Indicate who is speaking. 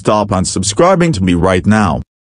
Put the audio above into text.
Speaker 1: Stop unsubscribing to me right now.